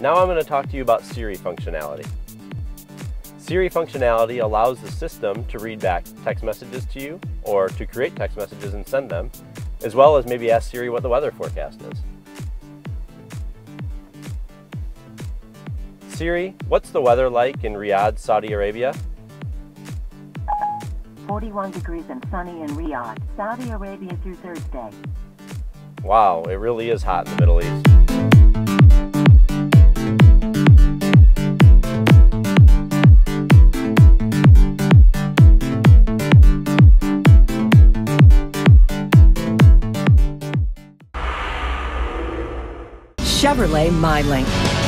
Now I'm going to talk to you about Siri functionality. Siri functionality allows the system to read back text messages to you or to create text messages and send them, as well as maybe ask Siri what the weather forecast is. Siri, what's the weather like in Riyadh, Saudi Arabia? 41 degrees and sunny in Riyadh, Saudi Arabia through Thursday. Wow, it really is hot in the Middle East. Chevrolet MyLink.